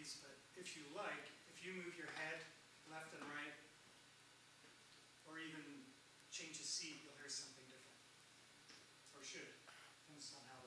piece, but if you like, if you move your head left and right, or even change a seat, you'll hear something different. Or should, depends on how